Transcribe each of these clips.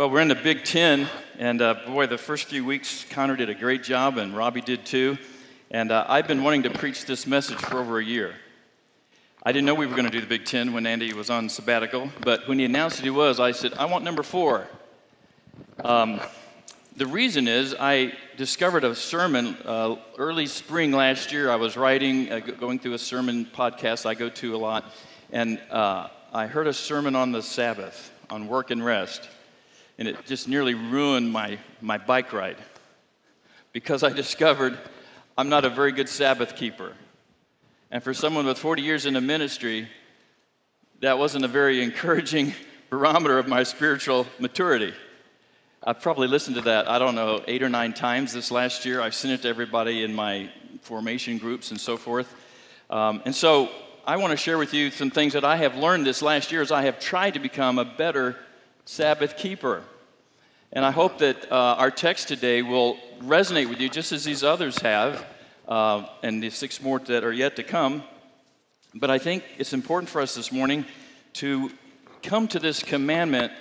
Well, we're in the Big Ten, and uh, boy, the first few weeks, Connor did a great job, and Robbie did too. And uh, I've been wanting to preach this message for over a year. I didn't know we were going to do the Big Ten when Andy was on sabbatical, but when he announced that he was, I said, I want number four. Um, the reason is I discovered a sermon uh, early spring last year. I was writing, uh, going through a sermon podcast I go to a lot, and uh, I heard a sermon on the Sabbath, on work and rest, and it just nearly ruined my, my bike ride because I discovered I'm not a very good Sabbath keeper. And for someone with 40 years in the ministry, that wasn't a very encouraging barometer of my spiritual maturity. I've probably listened to that, I don't know, eight or nine times this last year. I've sent it to everybody in my formation groups and so forth. Um, and so I want to share with you some things that I have learned this last year as I have tried to become a better Sabbath keeper. And I hope that uh, our text today will resonate with you just as these others have uh, and the six more that are yet to come. But I think it's important for us this morning to come to this commandment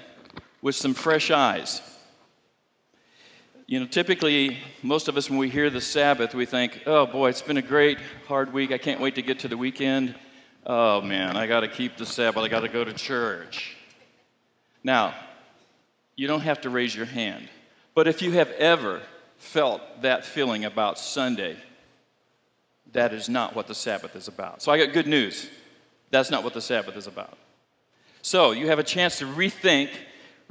with some fresh eyes. You know, typically, most of us, when we hear the Sabbath, we think, oh boy, it's been a great, hard week. I can't wait to get to the weekend. Oh man, I got to keep the Sabbath. I got to go to church. Now, you don't have to raise your hand. But if you have ever felt that feeling about Sunday, that is not what the Sabbath is about. So I got good news. That's not what the Sabbath is about. So you have a chance to rethink,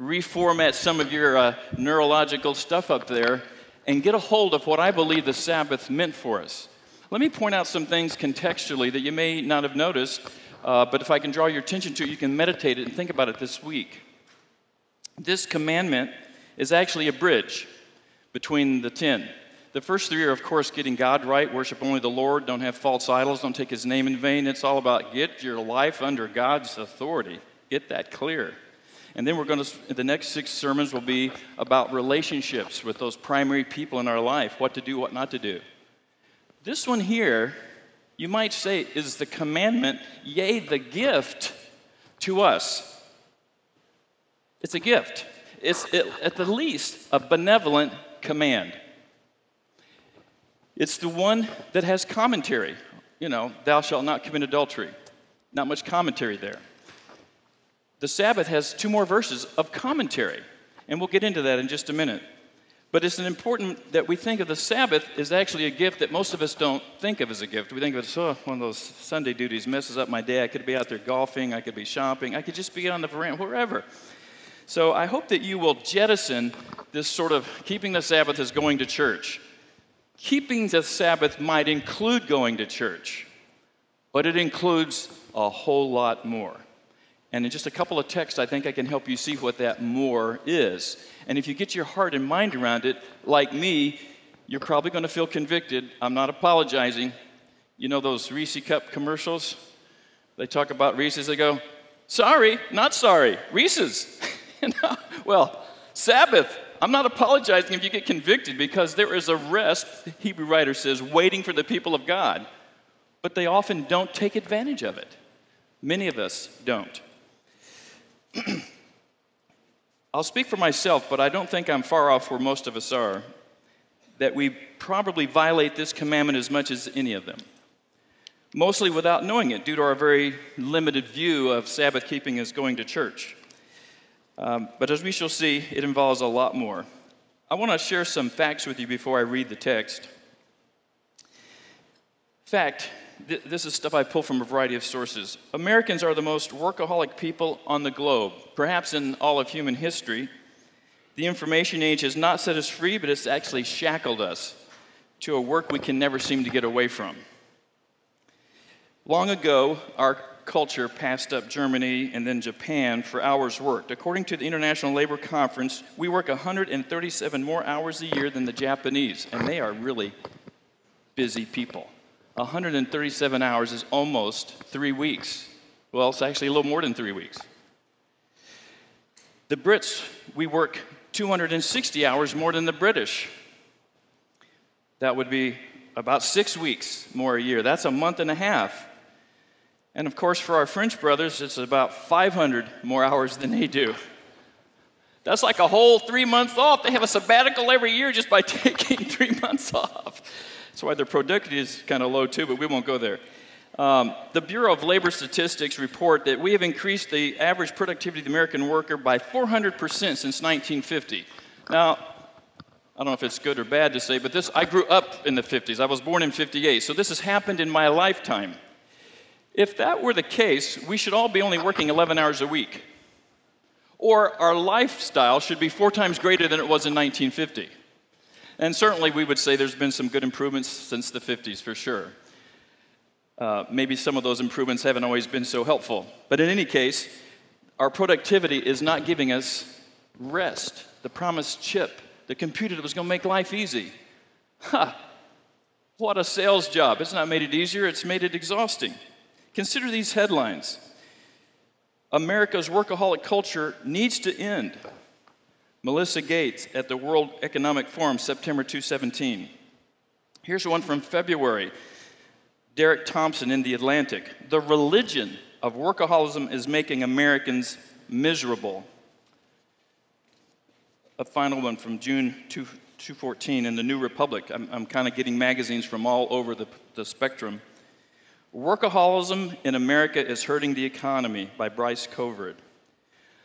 reformat some of your uh, neurological stuff up there, and get a hold of what I believe the Sabbath meant for us. Let me point out some things contextually that you may not have noticed, uh, but if I can draw your attention to it, you can meditate it and think about it this week. This commandment is actually a bridge between the ten. The first three are, of course, getting God right, worship only the Lord, don't have false idols, don't take his name in vain. It's all about get your life under God's authority. Get that clear. And then we're going to, the next six sermons will be about relationships with those primary people in our life, what to do, what not to do. This one here, you might say, is the commandment, yea, the gift to us. It's a gift. It's it, at the least a benevolent command. It's the one that has commentary. You know, thou shalt not commit adultery. Not much commentary there. The Sabbath has two more verses of commentary, and we'll get into that in just a minute. But it's important that we think of the Sabbath as actually a gift that most of us don't think of as a gift. We think of it as oh, one of those Sunday duties messes up my day. I could be out there golfing, I could be shopping, I could just be on the veranda, wherever. So I hope that you will jettison this sort of keeping the Sabbath as going to church. Keeping the Sabbath might include going to church, but it includes a whole lot more. And in just a couple of texts, I think I can help you see what that more is. And if you get your heart and mind around it, like me, you're probably going to feel convicted. I'm not apologizing. You know those Reese Cup commercials? They talk about Reese's, they go, Sorry, not sorry, Reese's. well, Sabbath, I'm not apologizing if you get convicted because there is a rest, the Hebrew writer says, waiting for the people of God. But they often don't take advantage of it. Many of us don't. I'll speak for myself, but I don't think I'm far off where most of us are, that we probably violate this commandment as much as any of them. Mostly without knowing it, due to our very limited view of Sabbath keeping as going to church. Um, but as we shall see, it involves a lot more. I want to share some facts with you before I read the text. Fact, th- this is stuff I pull from a variety of sources. Americans are the most workaholic people on the globe, perhaps in all of human history. The information age has not set us free, but it's actually shackled us to a work we can never seem to get away from. Long ago, our culture passed up Germany and then Japan for hours worked. According to the International Labor Conference, we work 137 more hours a year than the Japanese, and they are really busy people. 137 hours is almost three weeks. Well, it's actually a little more than three weeks. The Brits, we work 260 hours more than the British. That would be about six weeks more a year. That's a month and a half. And of course, for our French brothers, it's about 500 more hours than they do. That's like a whole three months off. They have a sabbatical every year just by taking three months off. That's why their productivity is kind of low too, but we won't go there. Um, the Bureau of Labor Statistics report that we have increased the average productivity of the American worker by 400% since 1950. Now, I don't know if it's good or bad to say, but this I grew up in the 50s. I was born in 58, so this has happened in my lifetime. If that were the case, we should all be only working 11 hours a week. Or our lifestyle should be four times greater than it was in 1950. And certainly we would say there's been some good improvements since the 50s for sure. Uh, maybe some of those improvements haven't always been so helpful. But in any case, our productivity is not giving us rest. The promised chip, the computer that was going to make life easy. Ha! What a sales job. It's not made it easier, it's made it exhausting. Consider these headlines America's workaholic culture needs to end. Melissa Gates at the World Economic Forum, September 2017. Here's one from February. Derek Thompson in The Atlantic. The religion of workaholism is making Americans miserable. A final one from June 2, 2014 in the New Republic. I'm, I'm kind of getting magazines from all over the, the spectrum. Workaholism in America is hurting the economy by Bryce Covert.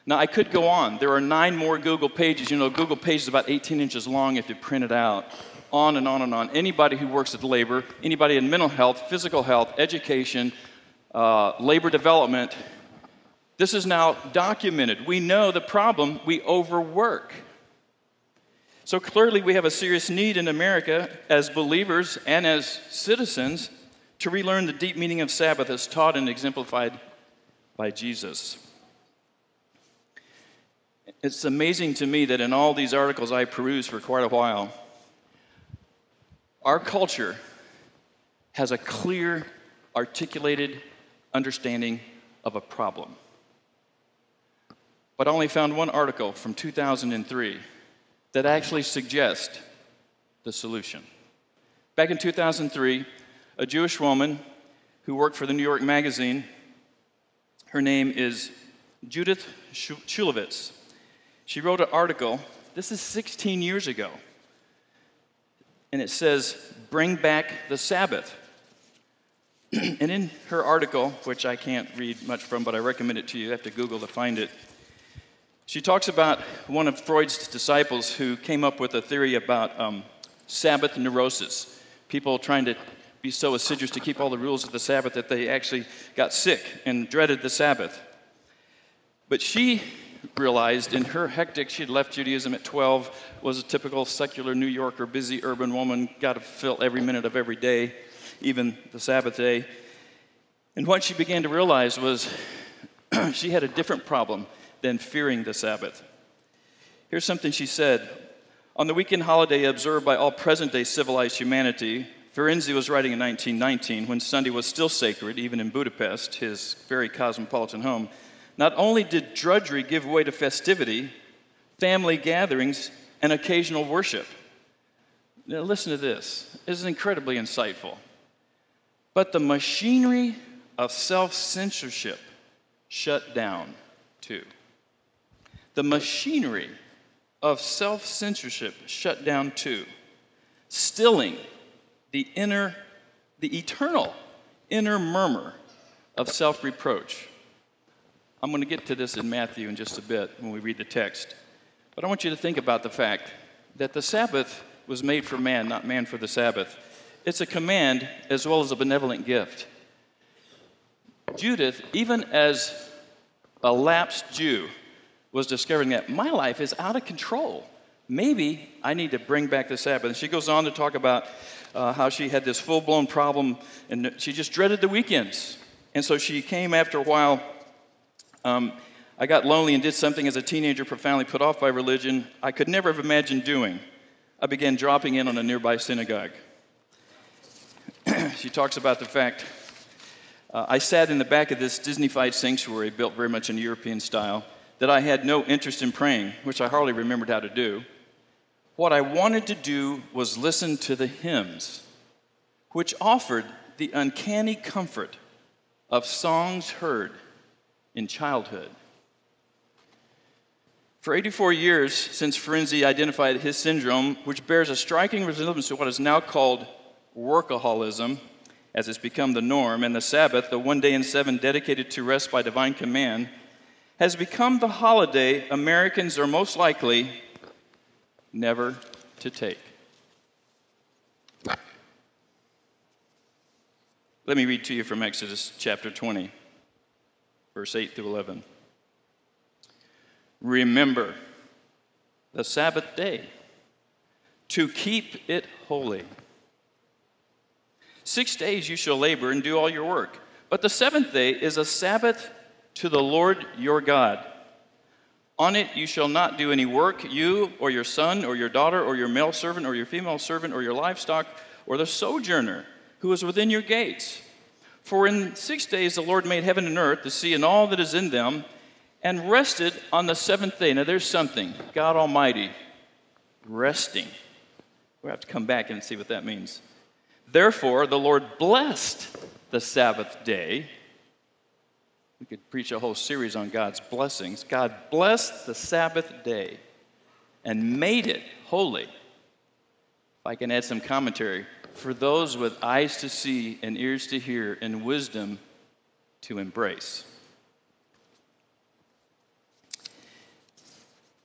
Now, I could go on. There are nine more Google pages. You know, Google page is about 18 inches long if you print it out on and on and on. Anybody who works at labor, anybody in mental health, physical health, education, uh, labor development, this is now documented. We know the problem, we overwork. So clearly, we have a serious need in America as believers and as citizens to relearn the deep meaning of Sabbath as taught and exemplified by Jesus. It's amazing to me that in all these articles I perused for quite a while, our culture has a clear, articulated understanding of a problem. But I only found one article from 2003 that actually suggests the solution. Back in 2003, a Jewish woman who worked for the New York Magazine, her name is Judith Shulevitz. She wrote an article, this is 16 years ago and it says, Bring back the Sabbath. and in her article, which I can't read much from, but I recommend it to you, you have to Google to find it. She talks about one of Freud's disciples who came up with a theory about um, Sabbath neurosis. People trying to be so assiduous to keep all the rules of the Sabbath that they actually got sick and dreaded the Sabbath. But she realized in her hectic, she had left Judaism at 12, was a typical secular New Yorker, busy urban woman, got to fill every minute of every day, even the Sabbath day. And what she began to realize was she had a different problem than fearing the Sabbath. Here's something she said On the weekend holiday observed by all present day civilized humanity, Ferenczi was writing in 1919 when Sunday was still sacred, even in Budapest, his very cosmopolitan home. Not only did drudgery give way to festivity, family gatherings, and occasional worship. Now, listen to this. This is incredibly insightful. But the machinery of self censorship shut down too. The machinery of self censorship shut down too, stilling the inner, the eternal inner murmur of self reproach. I'm going to get to this in Matthew in just a bit when we read the text. But I want you to think about the fact that the Sabbath was made for man, not man for the Sabbath. It's a command as well as a benevolent gift. Judith, even as a lapsed Jew, was discovering that my life is out of control. Maybe I need to bring back the Sabbath. And she goes on to talk about uh, how she had this full blown problem and she just dreaded the weekends. And so she came after a while um, I got lonely and did something as a teenager profoundly put off by religion I could never have imagined doing. I began dropping in on a nearby synagogue. she talks about the fact uh, I sat in the back of this Disneyfied sanctuary built very much in European style that I had no interest in praying, which I hardly remembered how to do. What I wanted to do was listen to the hymns, which offered the uncanny comfort of songs heard in childhood. For 84 years since Ferenczi identified his syndrome, which bears a striking resemblance to what is now called workaholism, as it's become the norm, and the Sabbath, the one day in seven dedicated to rest by divine command, has become the holiday Americans are most likely never to take. Let me read to you from Exodus chapter 20, verse 8 through 11. Remember the Sabbath day to keep it holy. Six days you shall labor and do all your work, but the seventh day is a Sabbath to the Lord your God. On it you shall not do any work, you or your son or your daughter or your male servant or your female servant or your livestock or the sojourner who is within your gates. For in six days the Lord made heaven and earth, the sea, and all that is in them, and rested on the seventh day. Now there's something. God Almighty resting. we have to come back and see what that means. Therefore, the Lord blessed the Sabbath day. We could preach a whole series on God's blessings. God blessed the Sabbath day and made it holy. If I can add some commentary, for those with eyes to see and ears to hear and wisdom to embrace.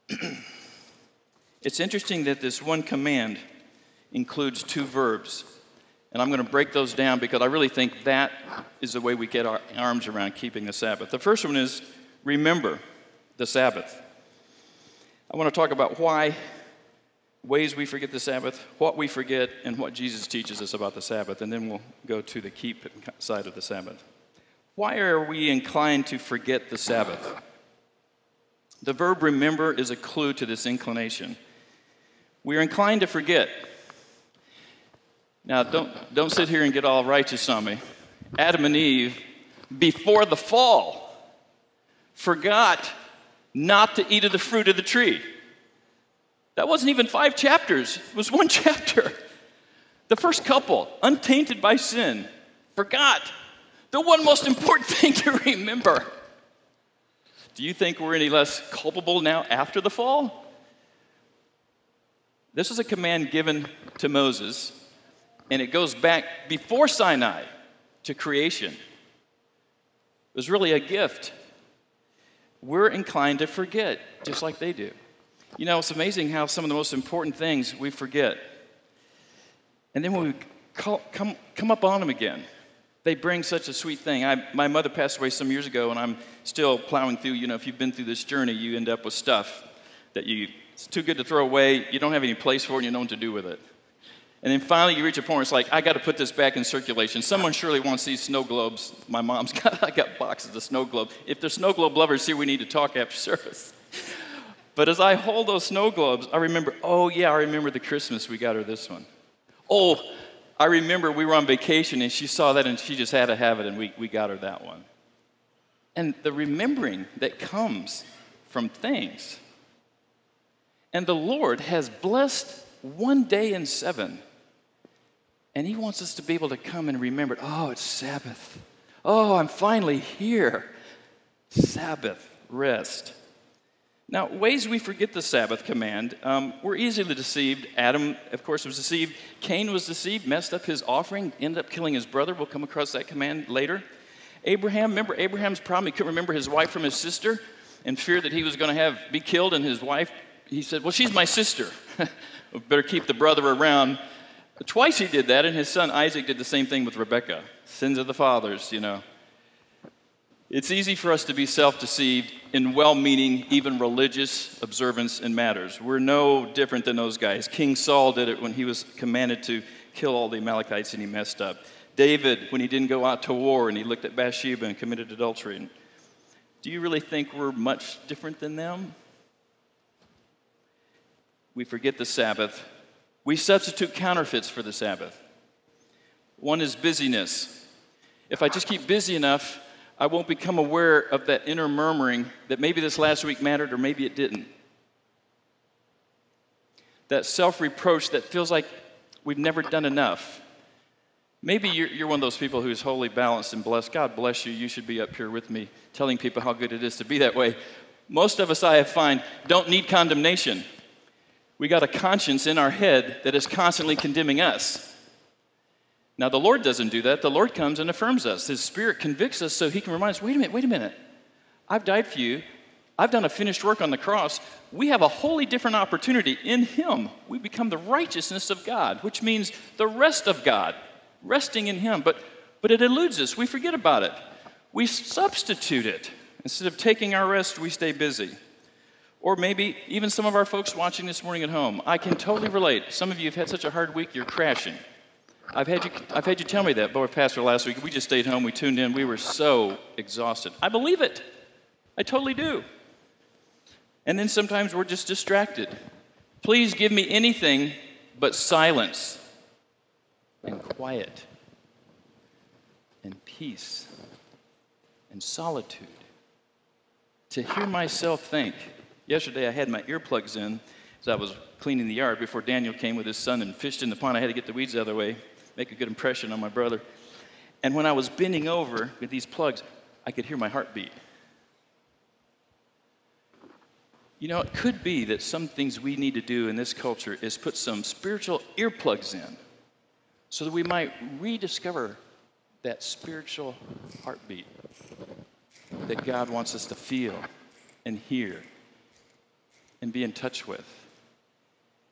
it's interesting that this one command includes two verbs. And I'm going to break those down because I really think that is the way we get our arms around keeping the Sabbath. The first one is remember the Sabbath. I want to talk about why ways we forget the Sabbath, what we forget, and what Jesus teaches us about the Sabbath, and then we'll go to the keep side of the Sabbath. Why are we inclined to forget the Sabbath? The verb remember is a clue to this inclination. We are inclined to forget. Now, don't, don't sit here and get all righteous on me. Adam and Eve, before the fall, forgot not to eat of the fruit of the tree. That wasn't even five chapters, it was one chapter. The first couple, untainted by sin, forgot the one most important thing to remember. Do you think we're any less culpable now after the fall? This is a command given to Moses, and it goes back before Sinai to creation. It was really a gift. We're inclined to forget, just like they do. You know, it's amazing how some of the most important things we forget. And then when we call, come, come up on them again, they bring such a sweet thing. I, my mother passed away some years ago, and I'm still plowing through. You know, if you've been through this journey, you end up with stuff that you, it's too good to throw away. You don't have any place for it, and you know what to do with it. And then finally, you reach a point where it's like, I got to put this back in circulation. Someone surely wants these snow globes. My mom's got, I got boxes of snow globes. If there's snow globe lovers here, we need to talk after service. But as I hold those snow globes, I remember, oh, yeah, I remember the Christmas we got her this one. Oh, I remember we were on vacation and she saw that and she just had to have it and we, we got her that one. And the remembering that comes from things. And the Lord has blessed one day in seven. And He wants us to be able to come and remember, oh, it's Sabbath. Oh, I'm finally here. Sabbath, rest. Now, ways we forget the Sabbath command, um, we're easily deceived. Adam, of course, was deceived. Cain was deceived, messed up his offering, ended up killing his brother. We'll come across that command later. Abraham, remember Abraham's problem? He couldn't remember his wife from his sister and feared that he was going to have be killed. And his wife, he said, "Well, she's my sister. better keep the brother around." Twice he did that, and his son Isaac did the same thing with Rebekah. Sins of the fathers, you know. It's easy for us to be self deceived in well meaning, even religious observance and matters. We're no different than those guys. King Saul did it when he was commanded to kill all the Amalekites and he messed up. David, when he didn't go out to war and he looked at Bathsheba and committed adultery. Do you really think we're much different than them? We forget the Sabbath. We substitute counterfeits for the Sabbath. One is busyness. If I just keep busy enough, I won't become aware of that inner murmuring that maybe this last week mattered or maybe it didn't. That self reproach that feels like we've never done enough. Maybe you're, you're, one of those people who's wholly balanced and blessed. God bless you. You should be up here with me telling people how good it is to be that way. Most of us, I have find, don't need condemnation. We got a conscience in our head that is constantly condemning us. Now, the Lord doesn't do that. The Lord comes and affirms us. His Spirit convicts us so He can remind us wait a minute, wait a minute. I've died for you. I've done a finished work on the cross. We have a wholly different opportunity in Him. We become the righteousness of God, which means the rest of God, resting in Him. But, but it eludes us. We forget about it. We substitute it. Instead of taking our rest, we stay busy. Or maybe even some of our folks watching this morning at home. I can totally relate. Some of you have had such a hard week, you're crashing. I've had you, I've had you tell me that, boy, Pastor, last week. We just stayed home, we tuned in, we were so exhausted. I believe it. I totally do. And then sometimes we're just distracted. Please give me anything but silence and quiet and peace and solitude. To hear myself think. Yesterday I had my earplugs in as I was cleaning the yard before Daniel came with his son and fished in the pond. I had to get the weeds out of the way, make a good impression on my brother. And when I was bending over with these plugs, I could hear my heartbeat. You know, it could be that some things we need to do in this culture is put some spiritual earplugs in so that we might rediscover that spiritual heartbeat that God wants us to feel and hear and be in touch with.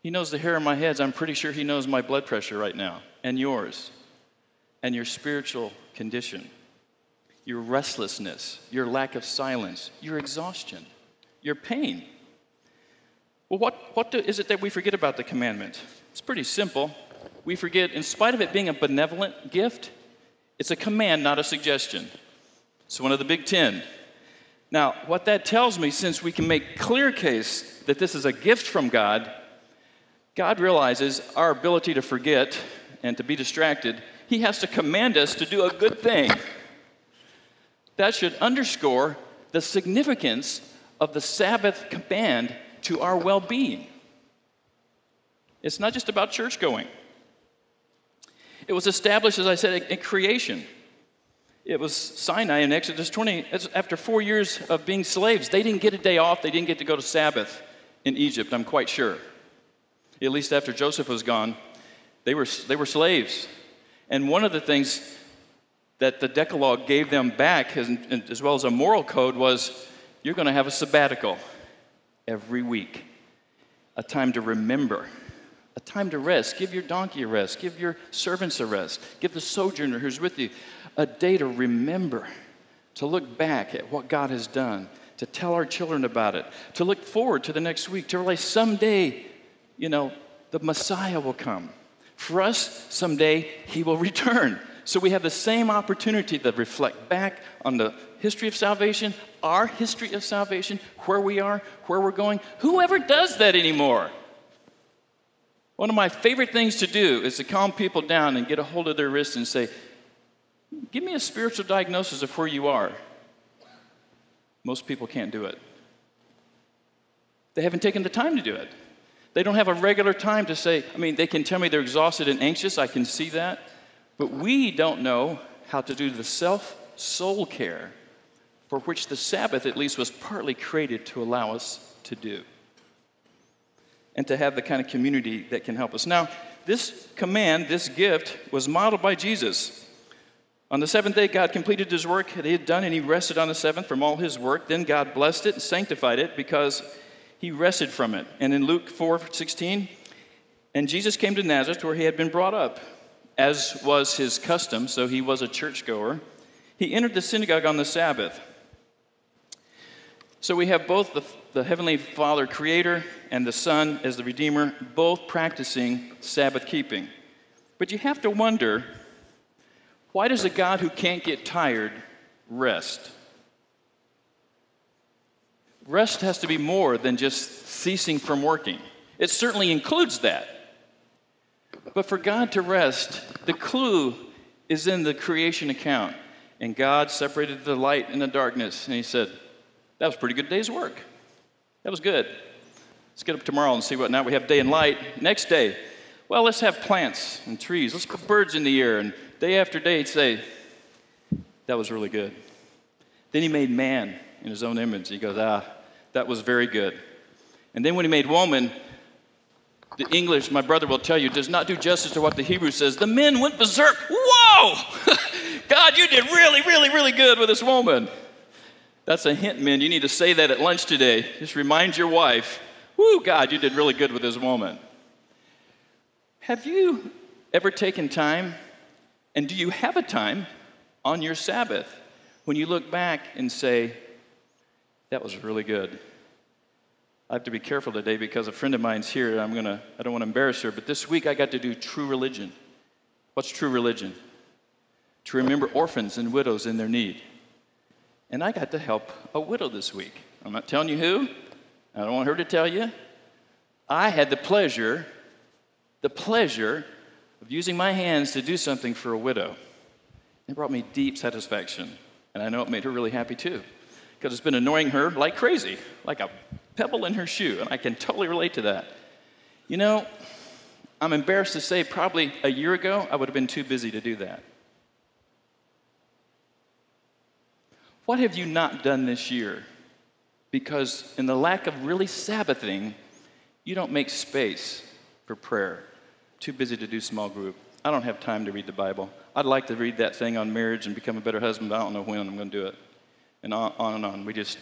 He knows the hair on my head. I'm pretty sure He knows my blood pressure right now and yours and your spiritual condition, your restlessness, your lack of silence, your exhaustion, your pain. Well, what, what do, is it that we forget about the commandment? It's pretty simple. We forget, in spite of it being a benevolent gift, it's a command, not a suggestion. It's one of the Big Ten. Now, what that tells me, since we can make clear case that this is a gift from God, God realizes our ability to forget and to be distracted. He has to command us to do a good thing. That should underscore the significance of the Sabbath command to our well being. It's not just about church going. It was established, as I said, in creation. It was Sinai in Exodus 20. After four years of being slaves, they didn't get a day off. They didn't get to go to Sabbath in Egypt, I'm quite sure. At least after Joseph was gone, they were, they were slaves. And one of the things that the Decalogue gave them back, as, as well as a moral code, was you're going to have a sabbatical every week, a time to remember, a time to rest. Give your donkey a rest, give your servants a rest, give the sojourner who's with you a day to remember, to look back at what God has done, to tell our children about it, to look forward to the next week, to realize someday, you know, the Messiah will come. For us, someday he will return. So we have the same opportunity to reflect back on the history of salvation, our history of salvation, where we are, where we're going. Whoever does that anymore? One of my favorite things to do is to calm people down and get a hold of their wrist and say, Give me a spiritual diagnosis of where you are. Most people can't do it. They haven't taken the time to do it. They don't have a regular time to say, I mean, they can tell me they're exhausted and anxious, I can see that. But we don't know how to do the self soul care for which the Sabbath, at least, was partly created to allow us to do. And to have the kind of community that can help us. Now, this command, this gift, was modeled by Jesus. On the seventh day, God completed his work that he had done, and he rested on the seventh from all his work. Then God blessed it and sanctified it because he rested from it. And in Luke 4 16, and Jesus came to Nazareth where he had been brought up as was his custom, so he was a churchgoer, he entered the synagogue on the Sabbath. So we have both the, the Heavenly Father, Creator, and the Son as the Redeemer, both practicing Sabbath keeping. But you have to wonder why does a God who can't get tired rest? Rest has to be more than just ceasing from working. It certainly includes that. But for God to rest, the clue is in the creation account. And God separated the light and the darkness. And He said, That was pretty good day's work. That was good. Let's get up tomorrow and see what. Now we have day and light. Next day, well, let's have plants and trees. Let's put birds in the air. And day after day, he'd say, That was really good. Then He made man in His own image. He goes, Ah, That was very good. And then when he made woman, the English, my brother will tell you, does not do justice to what the Hebrew says. The men went berserk. Whoa! God, you did really, really, really good with this woman. That's a hint, men. You need to say that at lunch today. Just remind your wife, whoo, God, you did really good with this woman. Have you ever taken time, and do you have a time on your Sabbath when you look back and say, that was really good? I have to be careful today because a friend of mine's here. I'm gonna, I don't want to embarrass her, but this week I got to do true religion. What's true religion? To remember orphans and widows in their need. And I got to help a widow this week. I'm not telling you who, I don't want her to tell you. I had the pleasure, the pleasure of using my hands to do something for a widow. It brought me deep satisfaction. And I know it made her really happy too, because it's been annoying her like crazy, like a pebble in her shoe, and I can totally relate to that. You know, I'm embarrassed to say, probably a year ago, I would have been too busy to do that. What have you not done this year? Because in the lack of really Sabbathing, you don't make space for prayer. Too busy to do small group. I don't have time to read the Bible. I'd like to read that thing on marriage and become a better husband, but I don't know when I'm going to do it. And on, on and on. We just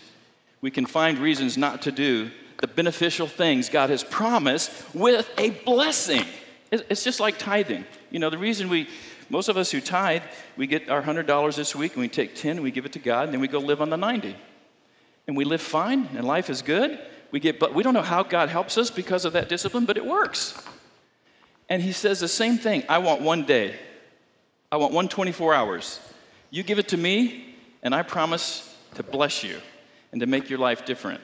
we can find reasons not to do the beneficial things God has promised with a blessing. It's just like tithing. You know, the reason we, most of us who tithe, we get our $100 this week and we take 10 and we give it to God and then we go live on the 90. And we live fine and life is good. We get, but we don't know how God helps us because of that discipline, but it works. And he says the same thing I want one day, I want one 24 hours. You give it to me, and I promise to bless you and to make your life different.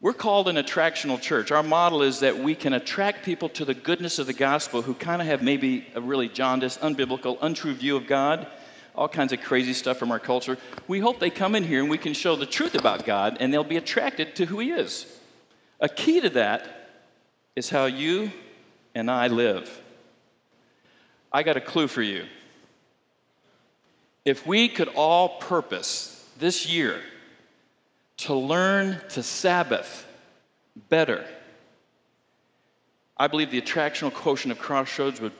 We're called an attractional church. Our model is that we can attract people to the goodness of the gospel who kind of have maybe a really jaundiced, unbiblical, untrue view of God, all kinds of crazy stuff from our culture. We hope they come in here and we can show the truth about God and they'll be attracted to who He is. A key to that is how you and I live. I got a clue for you. If we could all purpose this year to learn to Sabbath better, I believe the attractional quotient of Crossroads would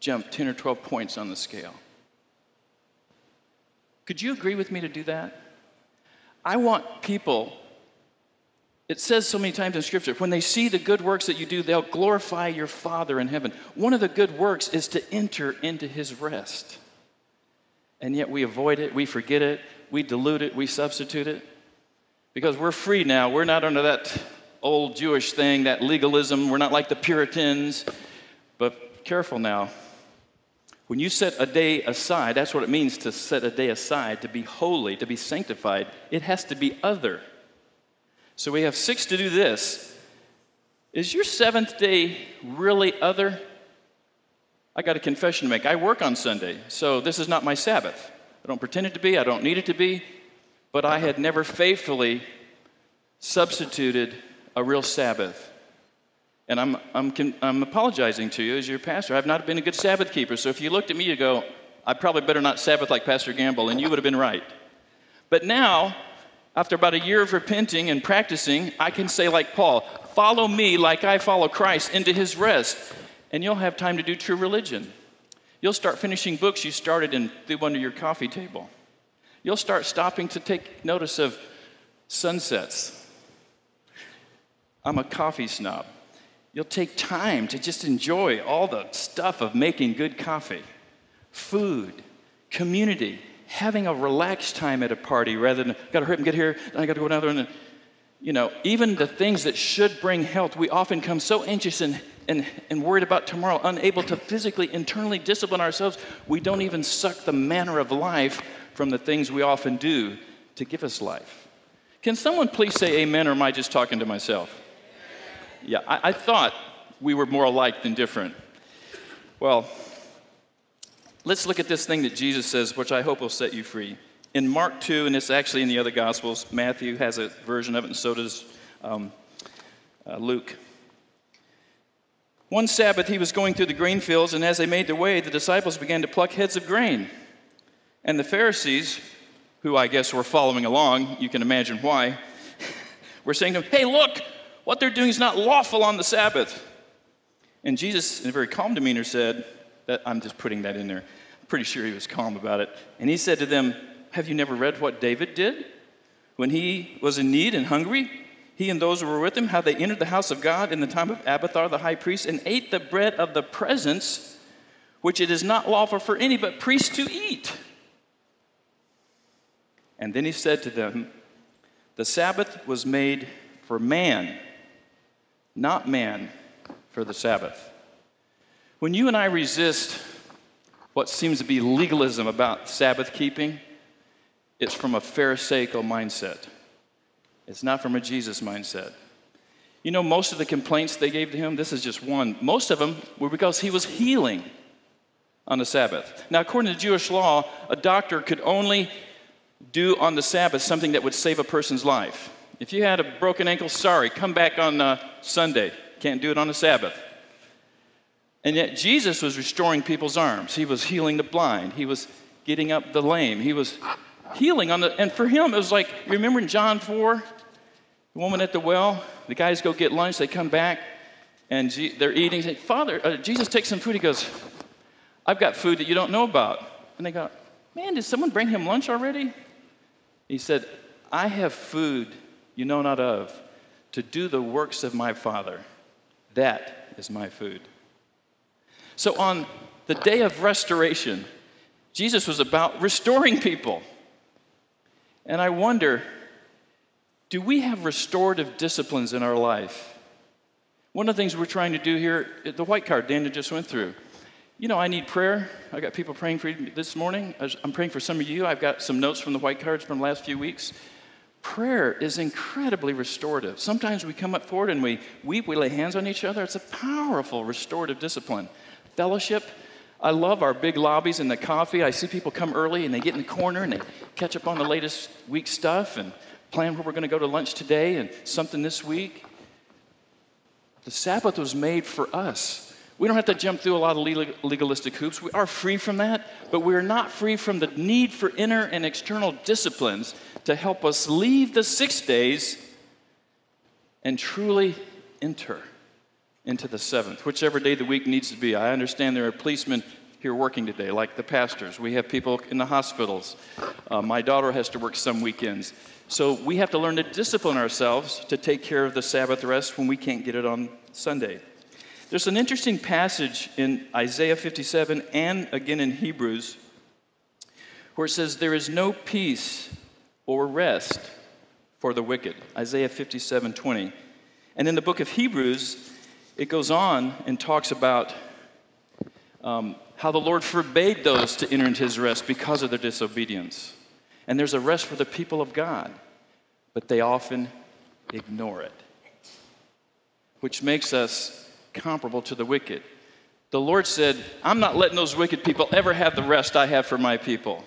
jump 10 or 12 points on the scale. Could you agree with me to do that? I want people, it says so many times in Scripture, when they see the good works that you do, they'll glorify your Father in heaven. One of the good works is to enter into His rest. And yet we avoid it, we forget it, we dilute it, we substitute it because we're free now. We're not under that old Jewish thing, that legalism. We're not like the Puritans. But careful now. When you set a day aside, that's what it means to set a day aside, to be holy, to be sanctified. It has to be other. So we have six to do this. Is your seventh day really other? I got a confession to make. I work on Sunday, so this is not my Sabbath. I don't pretend it to be, I don't need it to be but I had never faithfully substituted a real Sabbath. And I'm, I'm, I'm apologizing to you as your pastor. I've not been a good Sabbath keeper. So if you looked at me, you go, I probably better not Sabbath like Pastor Gamble, and you would have been right. But now, after about a year of repenting and practicing, I can say, like Paul, follow me like I follow Christ into his rest, and you'll have time to do true religion. You'll start finishing books you started and threw under your coffee table. You'll start stopping to take notice of sunsets. I'm a coffee snob. You'll take time to just enjoy all the stuff of making good coffee, food, community, having a relaxed time at a party rather than, gotta hurry and get here, I gotta go another one. You know, even the things that should bring health, we often come so anxious and, and, and worried about tomorrow, unable to physically, internally discipline ourselves, we don't even suck the manner of life from the things we often do to give us life. Can someone please say amen, or am I just talking to myself? Yeah, I, I thought we were more alike than different. Well, let's look at this thing that Jesus says, which I hope will set you free. In Mark 2, and it's actually in the other Gospels, Matthew has a version of it, and so does um, uh, Luke. One Sabbath, he was going through the grain fields, and as they made their way, the disciples began to pluck heads of grain. And the Pharisees, who I guess were following along, you can imagine why, were saying to him, Hey, look, what they're doing is not lawful on the Sabbath. And Jesus, in a very calm demeanor, said, that, I'm just putting that in there. I'm pretty sure he was calm about it. And he said to them, Have you never read what David did? When he was in need and hungry, he and those who were with him, how they entered the house of God in the time of Abiathar the high priest and ate the bread of the presence, which it is not lawful for any but priests to eat. And then he said to them, The Sabbath was made for man, not man for the Sabbath. When you and I resist what seems to be legalism about Sabbath keeping, it's from a Pharisaical mindset. It's not from a Jesus mindset. You know, most of the complaints they gave to him, this is just one, most of them were because he was healing on the Sabbath. Now, according to Jewish law, a doctor could only do on the Sabbath something that would save a person's life. If you had a broken ankle, sorry, come back on uh, Sunday. Can't do it on the Sabbath. And yet, Jesus was restoring people's arms. He was healing the blind. He was getting up the lame. He was healing on the, and for him, it was like, remember in John 4, the woman at the well, the guys go get lunch, they come back, and they're eating. They Say, Father, uh, Jesus takes some food. He goes, I've got food that you don't know about. And they go, Man, did someone bring him lunch already? He said, I have food you know not of to do the works of my Father. That is my food. So on the day of restoration, Jesus was about restoring people. And I wonder do we have restorative disciplines in our life? One of the things we're trying to do here, the white card Daniel just went through. You know, I need prayer. I got people praying for you this morning. I'm praying for some of you. I've got some notes from the white cards from the last few weeks. Prayer is incredibly restorative. Sometimes we come up forward and we weep, we lay hands on each other. It's a powerful restorative discipline. Fellowship, I love our big lobbies and the coffee. I see people come early and they get in the corner and they catch up on the latest week stuff and plan where we're going to go to lunch today and something this week. The Sabbath was made for us. We don't have to jump through a lot of legalistic hoops. We are free from that, but we are not free from the need for inner and external disciplines to help us leave the six days and truly enter into the seventh, whichever day the week needs to be. I understand there are policemen here working today, like the pastors. We have people in the hospitals. Uh, my daughter has to work some weekends. So we have to learn to discipline ourselves to take care of the Sabbath rest when we can't get it on Sunday. There's an interesting passage in Isaiah 57 and again in Hebrews where it says, There is no peace or rest for the wicked. Isaiah 57 20. And in the book of Hebrews, it goes on and talks about um, how the Lord forbade those to enter into his rest because of their disobedience. And there's a rest for the people of God, but they often ignore it, which makes us comparable to the wicked. The Lord said, I'm not letting those wicked people ever have the rest I have for my people.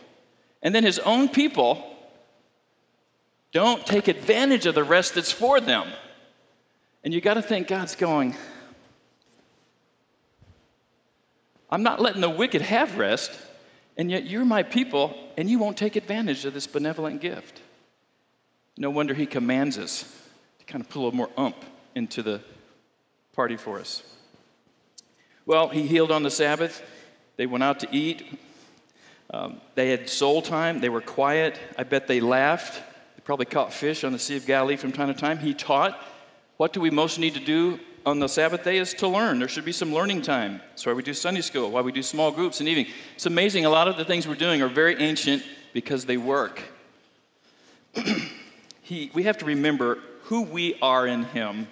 And then his own people don't take advantage of the rest that's for them. And you got to think God's going, I'm not letting the wicked have rest, and yet you're my people, and you won't take advantage of this benevolent gift. No wonder he commands us to kind of put a little more ump into the party for us. Well, he healed on the Sabbath. They went out to eat. Um, they had soul time. They were quiet. I bet they laughed. They probably caught fish on the Sea of Galilee from time to time. He taught. What do we most need to do on the Sabbath day is to learn. There should be some learning time. That's why we do Sunday school, why we do small groups and evening. It's amazing. A lot of the things we're doing are very ancient because they work. he, we have to remember who we are in Him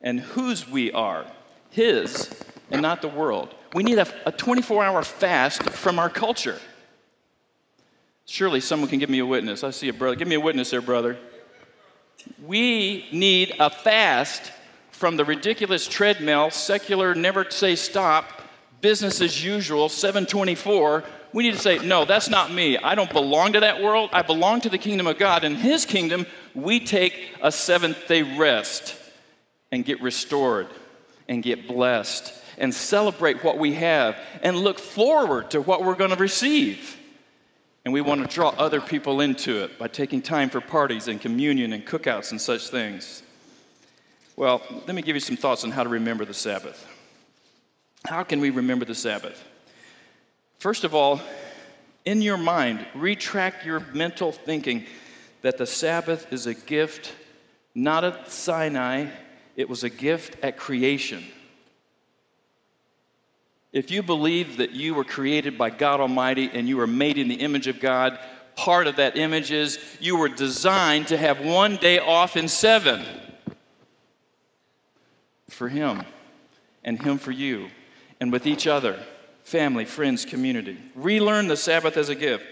and whose we are His and not the world. We need a 24 hour fast from our culture. Surely someone can give me a witness. I see a brother. Give me a witness there, brother. We need a fast from the ridiculous treadmill, secular, never say stop, business as usual, 724, we need to say, no, that's not me. I don't belong to that world. I belong to the kingdom of God. In His kingdom, we take a seventh day rest and get restored and get blessed and celebrate what we have and look forward to what we're going to receive. And we want to draw other people into it by taking time for parties and communion and cookouts and such things. Well, let me give you some thoughts on how to remember the Sabbath. How can we remember the Sabbath? First of all, in your mind, retract your mental thinking that the Sabbath is a gift, not at Sinai, it was a gift at creation. If you believe that you were created by God Almighty and you were made in the image of God, part of that image is you were designed to have one day off in seven for Him and Him for you and with each other, family, friends, community. Relearn the Sabbath as a gift.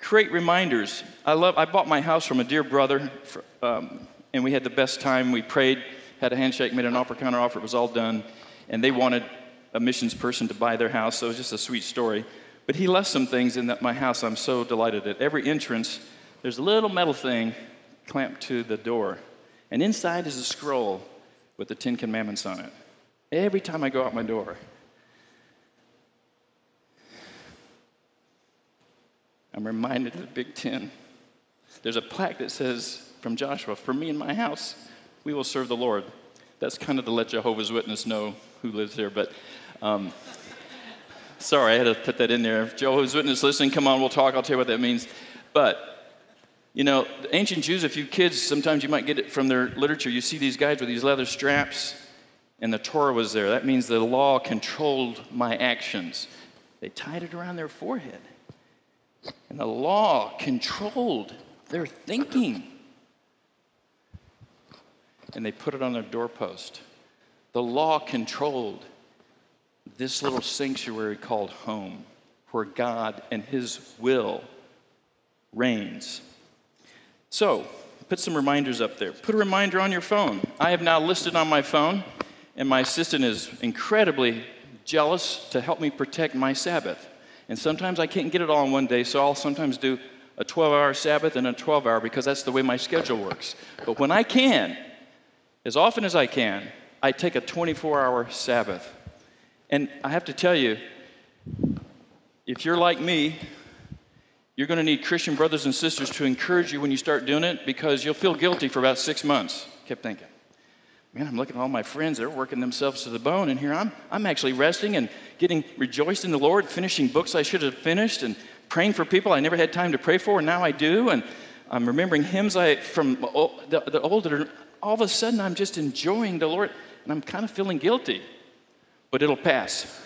Create reminders. I love. I bought my house from a dear brother, for, um, and we had the best time. We prayed, had a handshake, made an offer, counter offer. It was all done, and they wanted a missions person to buy their house, so it was just a sweet story. But he left some things in that, my house I'm so delighted at. Every entrance, there's a little metal thing clamped to the door, and inside is a scroll with the Ten Commandments on it. Every time I go out my door, I'm reminded of the Big Ten. There's a plaque that says from Joshua, For me and my house, we will serve the Lord. That's kind of to let Jehovah's Witness know who lives here, but um, sorry, I had to put that in there. If Jehovah's Witness listening, come on, we'll talk. I'll tell you what that means. But, you know, ancient Jews, if you kids, sometimes you might get it from their literature. You see these guys with these leather straps, and the Torah was there. That means the law controlled my actions. They tied it around their forehead. And the law controlled their thinking. And they put it on their doorpost. The law controlled this little sanctuary called home, where God and His will reigns. So, put some reminders up there. Put a reminder on your phone. I have now listed on my phone, and my assistant is incredibly jealous to help me protect my Sabbath. And sometimes I can't get it all in one day, so I'll sometimes do a 12 hour Sabbath and a 12 hour because that's the way my schedule works. But when I can, as often as I can, I take a 24 hour Sabbath. And I have to tell you, if you're like me, you're going to need Christian brothers and sisters to encourage you when you start doing it because you'll feel guilty for about six months. Kept thinking, man, I'm looking at all my friends, they're working themselves to the bone, and here I'm, I'm actually resting and getting rejoiced in the Lord, finishing books I should have finished, and praying for people I never had time to pray for, and now I do, and I'm remembering hymns I from the, the older. All of a sudden, I'm just enjoying the Lord, and I'm kind of feeling guilty, but it'll pass.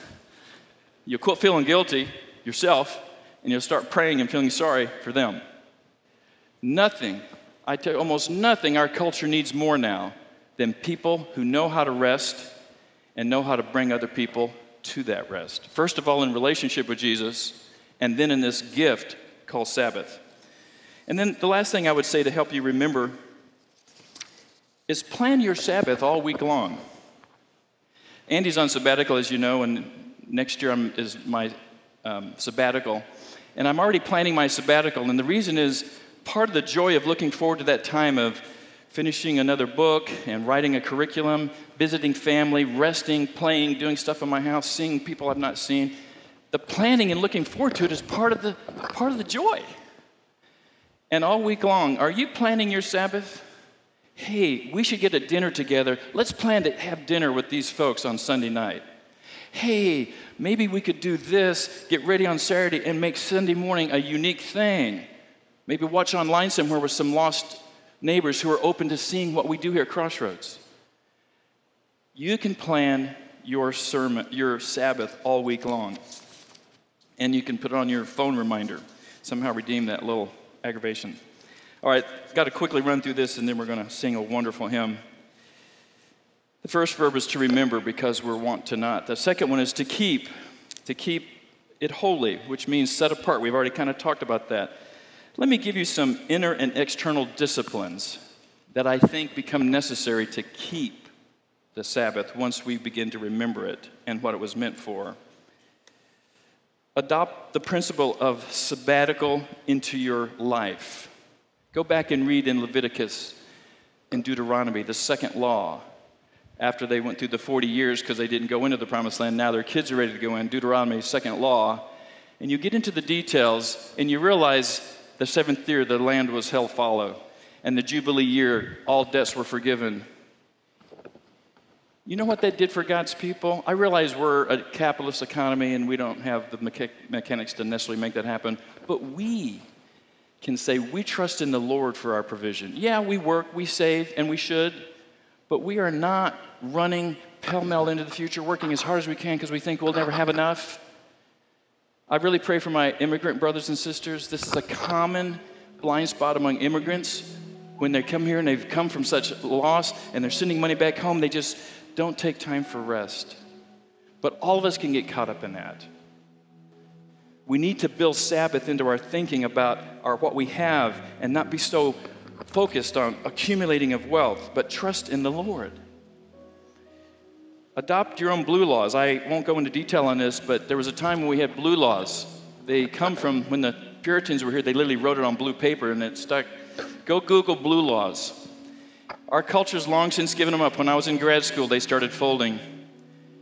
You'll quit feeling guilty yourself, and you'll start praying and feeling sorry for them. Nothing, I tell you, almost nothing our culture needs more now than people who know how to rest and know how to bring other people to that rest. First of all, in relationship with Jesus, and then in this gift called Sabbath. And then the last thing I would say to help you remember is plan your Sabbath all week long. Andy's on sabbatical, as you know, and next year I'm, is my um, sabbatical. And I'm already planning my sabbatical. And the reason is part of the joy of looking forward to that time of finishing another book and writing a curriculum, visiting family, resting, playing, doing stuff in my house, seeing people I've not seen. The planning and looking forward to it is part of the, part of the joy. And all week long, are you planning your Sabbath? Hey, we should get a dinner together. Let's plan to have dinner with these folks on Sunday night. Hey, maybe we could do this, get ready on Saturday, and make Sunday morning a unique thing. Maybe watch online somewhere with some lost neighbors who are open to seeing what we do here at Crossroads. You can plan your sermon, your Sabbath all week long. And you can put it on your phone reminder. Somehow redeem that little aggravation. All right, got to quickly run through this and then we're going to sing a wonderful hymn. The first verb is to remember because we're wont to not. The second one is to keep, to keep it holy, which means set apart. We've already kind of talked about that. Let me give you some inner and external disciplines that I think become necessary to keep the Sabbath once we begin to remember it and what it was meant for. Adopt the principle of sabbatical into your life. Go back and read in Leviticus and Deuteronomy, the second law. After they went through the 40 years because they didn't go into the promised land, now their kids are ready to go in. Deuteronomy, second law And you get into the details and you realize the seventh year the land was held fallow, and the Jubilee year all debts were forgiven. You know what that did for God's people? I realize we're a capitalist economy and we don't have the mecha- mechanics to necessarily make that happen, but we can say we trust in the Lord for our provision. Yeah, we work, we save, and we should, but we are not running pell mell into the future, working as hard as we can because we think we'll never have enough. I really pray for my immigrant brothers and sisters. This is a common blind spot among immigrants. When they come here and they've come from such loss and they're sending money back home, they just don't take time for rest. But all of us can get caught up in that. We need to build Sabbath into our thinking about our, what we have and not be so focused on accumulating of wealth, but trust in the Lord. Adopt your own blue laws. I won't go into detail on this, but there was a time when we had blue laws. They come from when the Puritans were here, they literally wrote it on blue paper and it stuck. Go Google blue laws. Our culture's long since given them up. When I was in grad school, they started folding.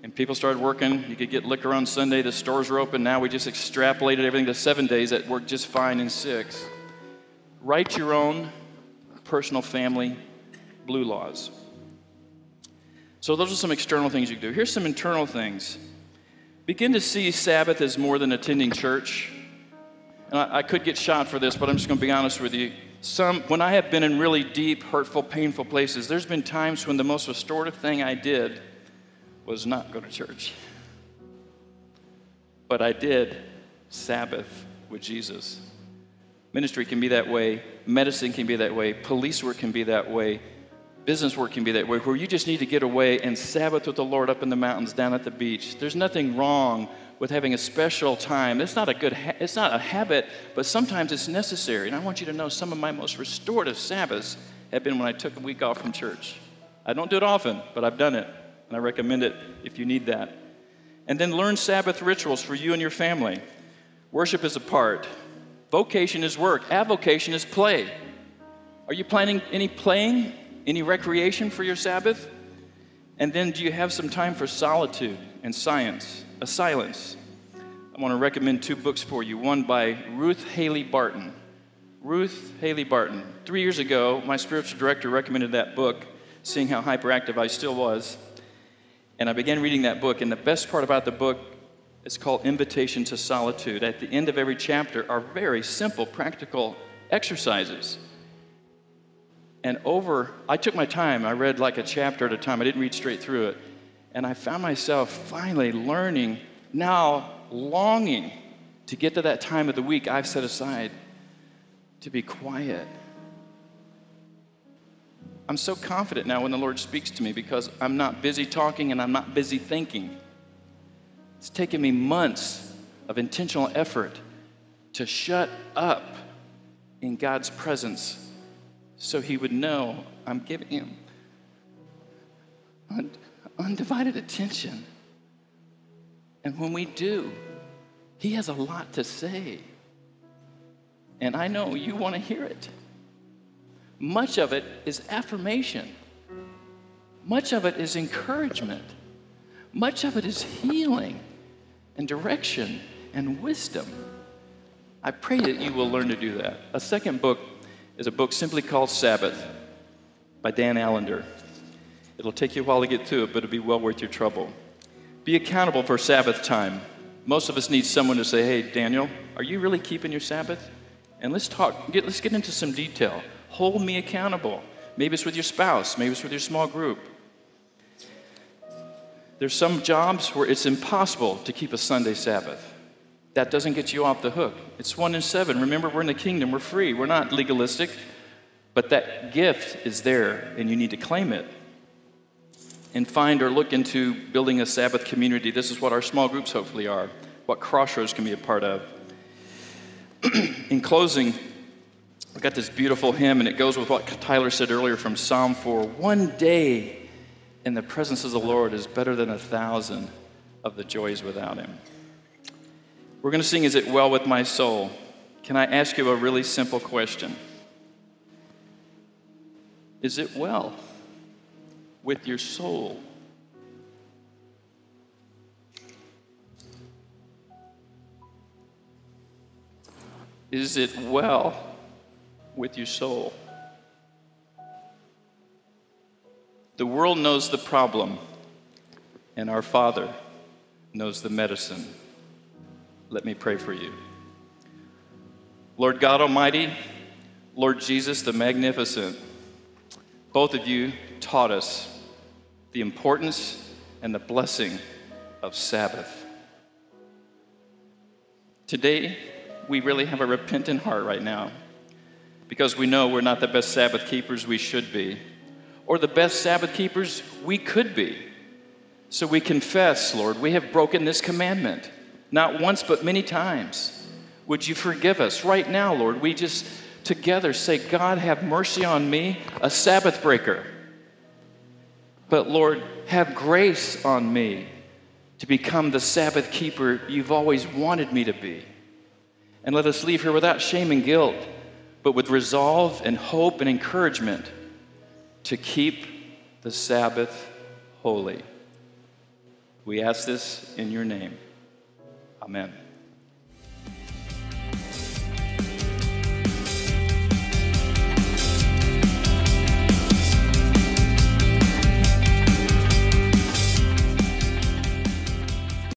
And people started working. You could get liquor on Sunday. The stores were open. Now we just extrapolated everything to seven days that worked just fine in six. Write your own personal family blue laws. So, those are some external things you can do. Here's some internal things. Begin to see Sabbath as more than attending church. And I, I could get shot for this, but I'm just going to be honest with you. Some, when I have been in really deep, hurtful, painful places, there's been times when the most restorative thing I did was not go to church. But I did Sabbath with Jesus. Ministry can be that way, medicine can be that way, police work can be that way, Business work can be that way, where you just need to get away and Sabbath with the Lord up in the mountains, down at the beach. There's nothing wrong with having a special time. It's not a good, ha- it's not a habit, but sometimes it's necessary. And I want you to know some of my most restorative Sabbaths have been when I took a week off from church. I don't do it often, but I've done it, and I recommend it if you need that. And then learn Sabbath rituals for you and your family. Worship is a part. Vocation is work. Avocation is play. Are you planning any playing any recreation for your Sabbath? And then do you have some time for solitude and science, a silence? I want to recommend two books for you. One by Ruth Haley Barton. Ruth Haley Barton. Three years ago, my spiritual director recommended that book, seeing how hyperactive I still was. And I began reading that book, and the best part about the book is called Invitation to Solitude. At the end of every chapter are very simple, practical exercises and over, I took my time. I read like a chapter at a time. I didn't read straight through it. And I found myself finally learning, now longing to get to that time of the week I've set aside to be quiet. I'm so confident now when the Lord speaks to me because I'm not busy talking and I'm not busy thinking. It's taken me months of intentional effort to shut up in God's presence so he would know I'm giving him undivided attention. And when we do, he has a lot to say. And I know you want to hear it. Much of it is affirmation, much of it is encouragement, much of it is healing and direction and wisdom. I pray that you will learn to do that. A second book is a book simply called Sabbath by Dan Allender. It'll take you a while to get through it, but it'll be well worth your trouble. Be accountable for Sabbath time. Most of us need someone to say, hey, Daniel, are you really keeping your Sabbath? And let's talk, get, let's get into some detail. Hold me accountable. Maybe it's with your spouse, maybe it's with your small group. There's some jobs where it's impossible to keep a Sunday Sabbath that doesn't get you off the hook. It's one in seven. Remember, we're in the kingdom, we're free, we're not legalistic, but that gift is there and you need to claim it. And find or look into building a Sabbath community. This is what our small groups hopefully are, what Crossroads can be a part of. in closing, I've got this beautiful hymn, and it goes with what Tyler said earlier from Psalm 4. One day in the presence of the Lord is better than a thousand of the joys without him. We're going to sing Is It Well With My Soul? Can I ask you a really simple question? Is it well with your soul? Is it well with your soul? The world knows the problem, and our Father knows the medicine. Let me pray for you. Lord God Almighty, Lord Jesus the Magnificent, both of you taught us the importance and the blessing of Sabbath. Today, we really have a repentant heart right now because we know we're not the best Sabbath keepers we should be, or the best Sabbath keepers we could be. So we confess, Lord, we have broken this commandment, not once, but many times. Would you forgive us right now, Lord? We just together say, God, have mercy on me, a Sabbath breaker. But Lord, have grace on me to become the Sabbath keeper you've always wanted me to be. And let us leave here without shame and guilt, but with resolve and hope and encouragement to keep the Sabbath holy. We ask this in your name. Amen.